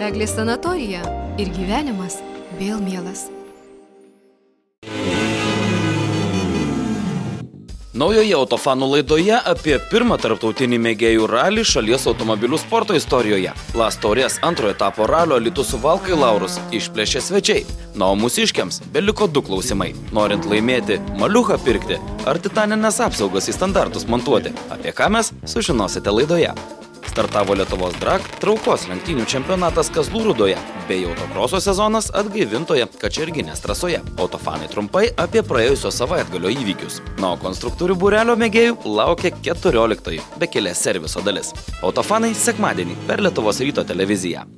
Eglės sanatorija ir gyvenimas vėl mielas. Naujoje autofanų laidoje apie pirmą tarptautinį mėgėjų ralį šalies automobilių sporto istorijoje. Lastorės antrojo etapo ralio Litų suvalkai Laurus išplėšė svečiai. Na, o mūsiškiams beliko du klausimai. Norint laimėti, maliuką pirkti ar titaninės apsaugas į standartus montuoti. Apie ką mes sužinosite laidoje. Startavo Lietuvos drag traukos lenktynių čempionatas Kazlų Rūdoje, bei autokroso sezonas atgaivintoje Kačerginės trasoje. Autofanai trumpai apie praėjusio savaitgalio įvykius. Na, o konstruktorių būrelio mėgėjų laukia 14 be kelės serviso dalis. Autofanai sekmadienį per Lietuvos ryto televiziją.